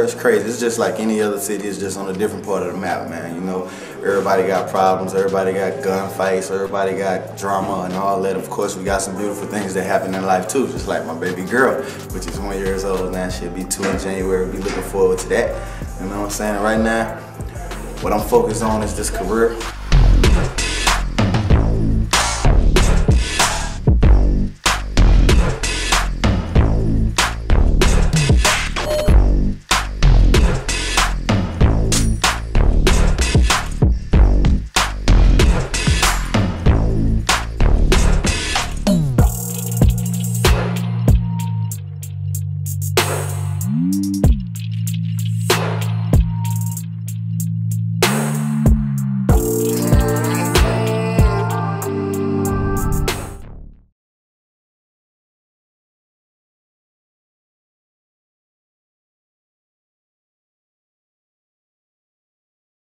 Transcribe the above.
is crazy. It's just like any other city. It's just on a different part of the map, man. You know, everybody got problems. Everybody got gunfights. Everybody got drama and all that. Of course, we got some beautiful things that happen in life too. Just like my baby girl, which is one years old now. She'll be two in January. Be looking forward to that. You know what I'm saying? Right now, what I'm focused on is this career.